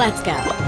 Let's go.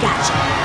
Gotcha.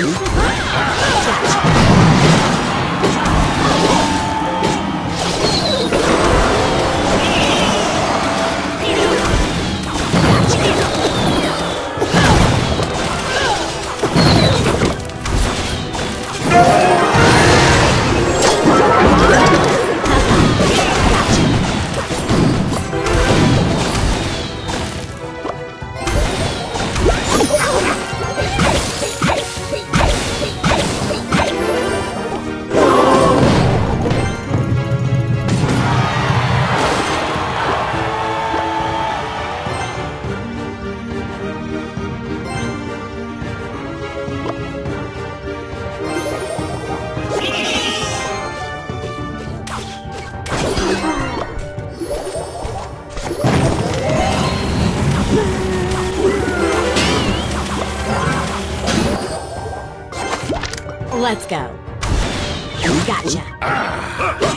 Hum? Ah! Let's go. Gotcha.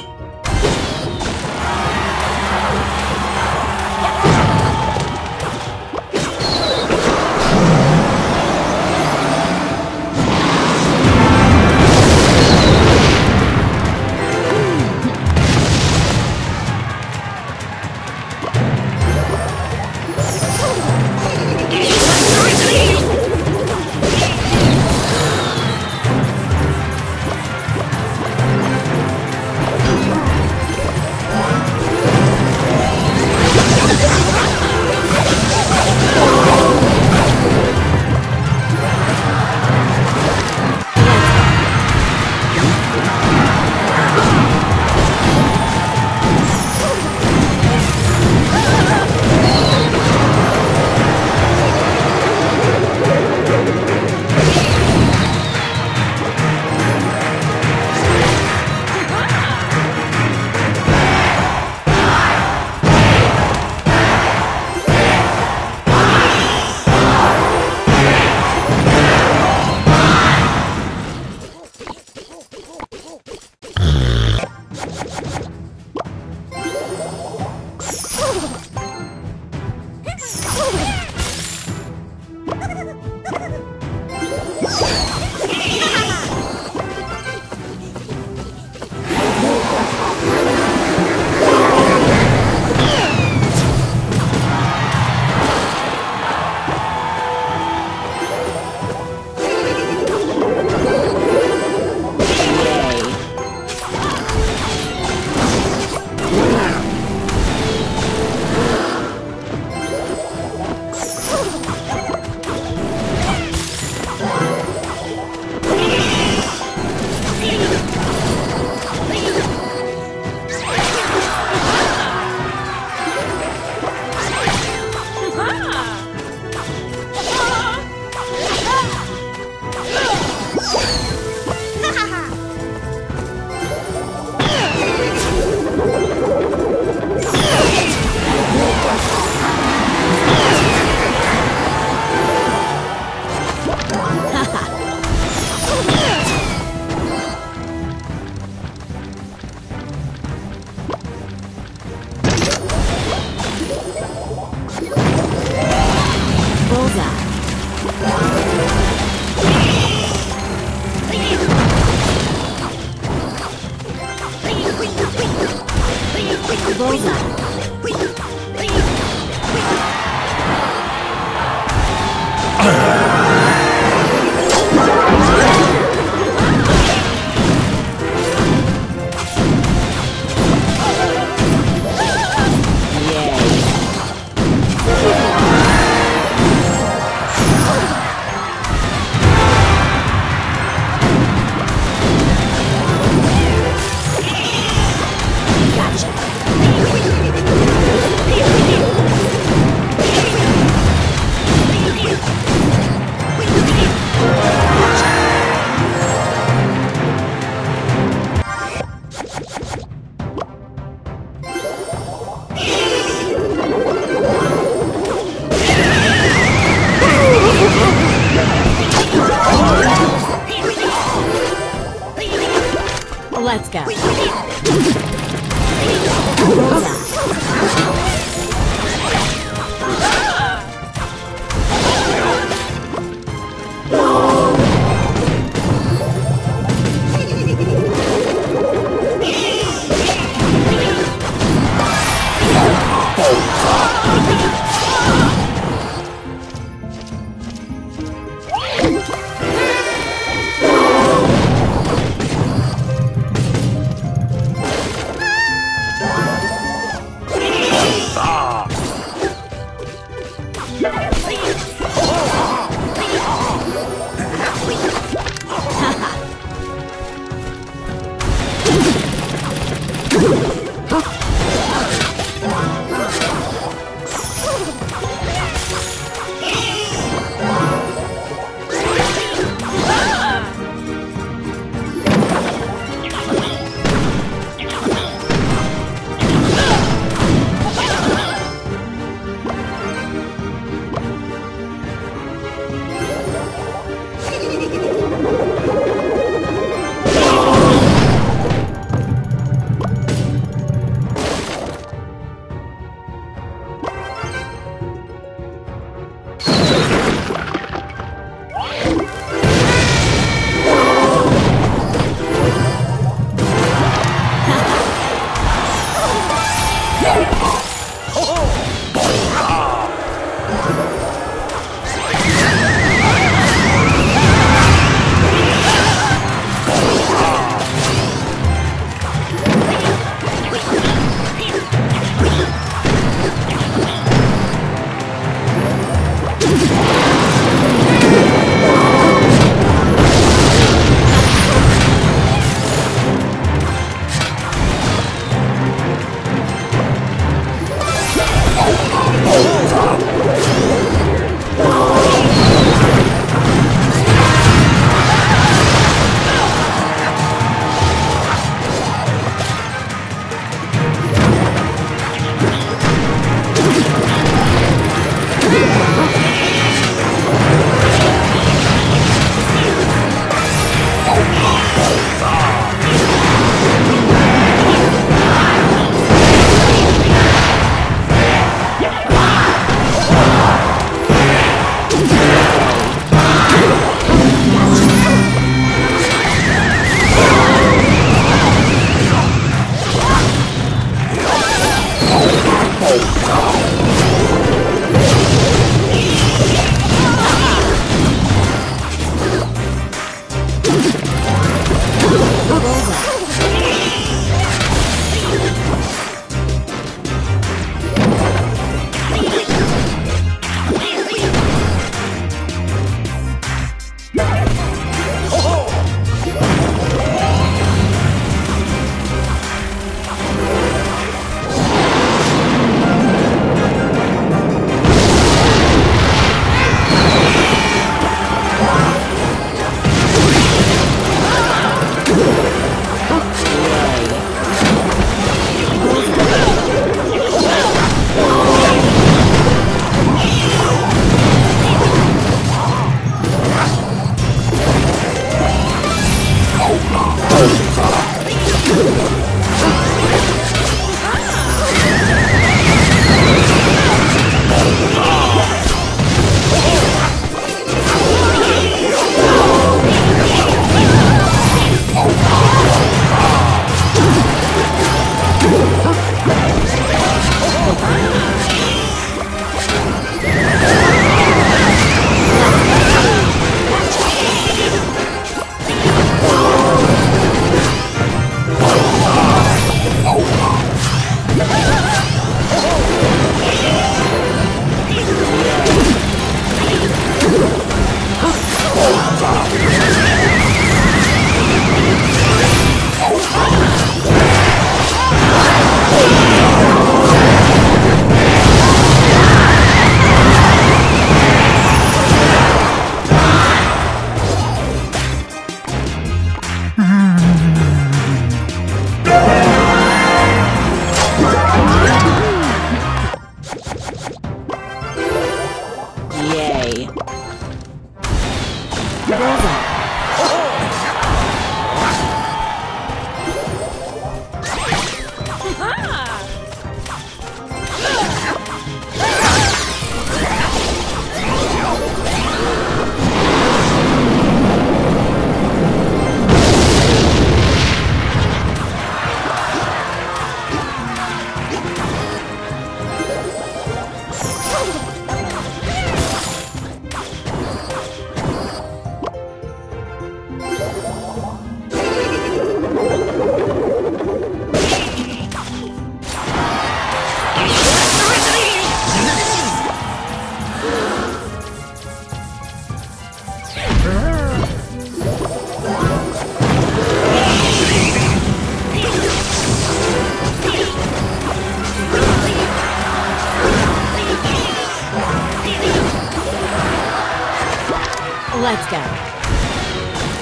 Bullseye.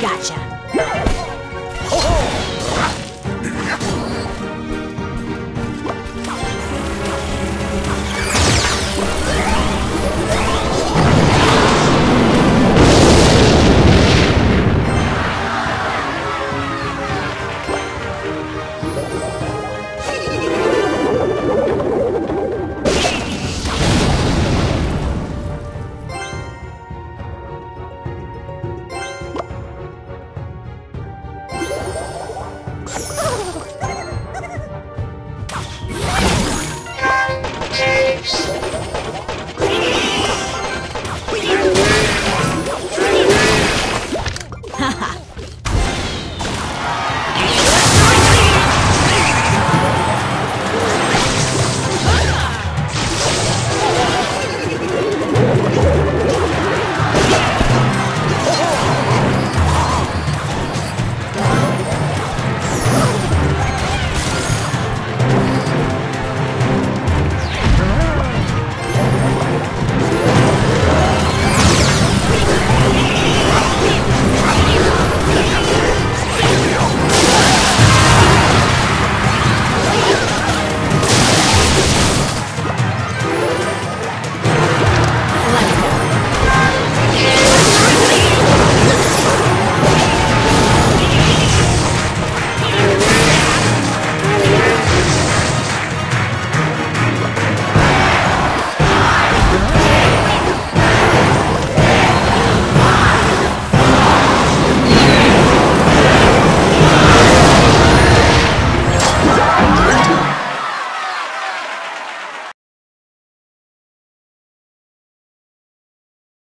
Gotcha. Oh, oh.